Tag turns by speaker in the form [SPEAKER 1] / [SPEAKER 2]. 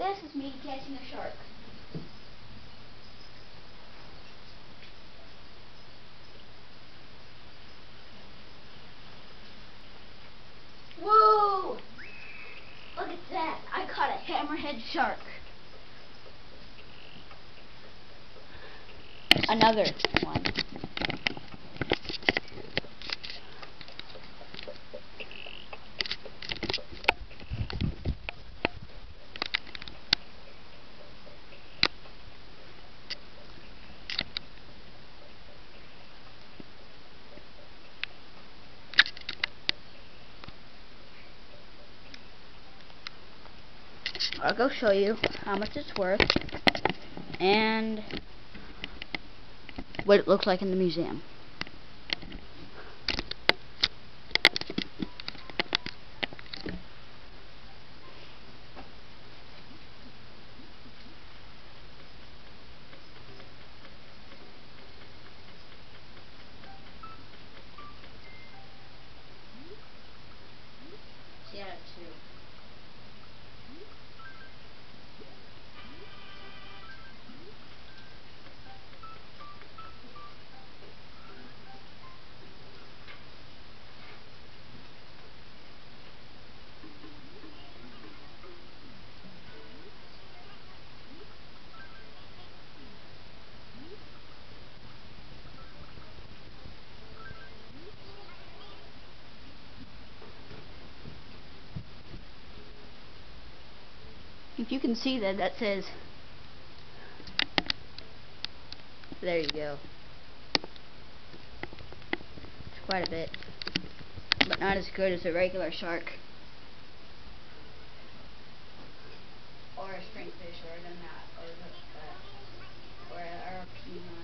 [SPEAKER 1] This is me catching a shark. Whoa! Look at that. I caught a hammerhead shark.
[SPEAKER 2] Another one. I'll go show you how much it's worth and what it looks like in the museum. You can see that, that says, there you go. It's quite a bit, but not as good as a regular shark.
[SPEAKER 1] Or a stringfish or a nut or a, or a, or a peanut.